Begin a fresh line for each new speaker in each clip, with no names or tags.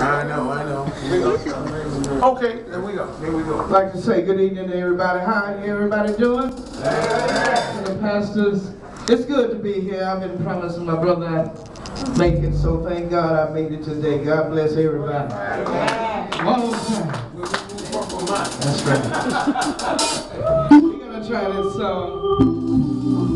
I know, I know. Okay, there we go. Here we go.
I'd like to say good evening to everybody. How everybody doing? To the pastors. It's good to be here. I've been promising my brother I'd make it, so thank God I made it today. God bless everybody. One more time.
We'll, we'll work on mine.
That's right. We're gonna try this song.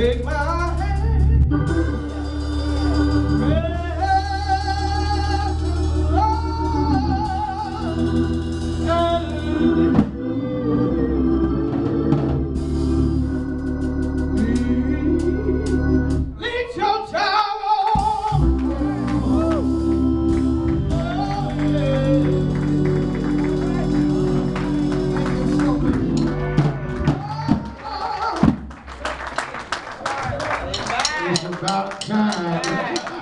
I about time.